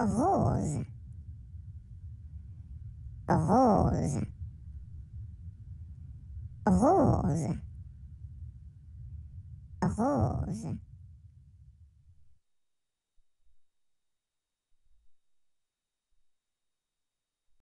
rose, rose, rose, rose.